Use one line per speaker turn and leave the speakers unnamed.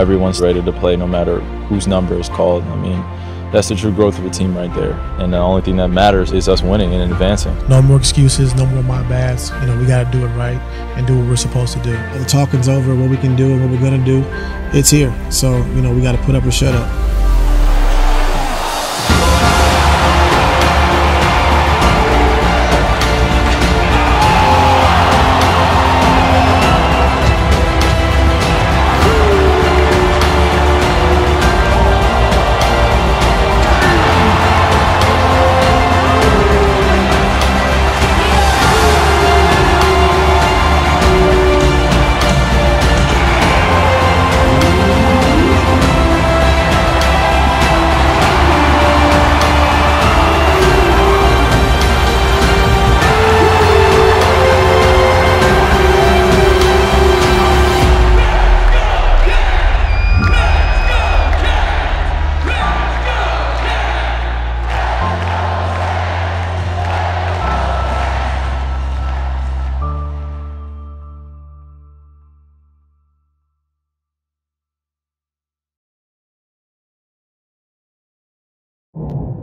everyone's ready to play no matter whose number is called. I mean, that's the true growth of a team right there. And the only thing that matters is us winning and advancing.
No more excuses, no more my bads. You know, we got to do it right and do what we're supposed to do. The talking's over, what we can do and what we're going to do, it's here. So, you know, we got to put up or shut up.
You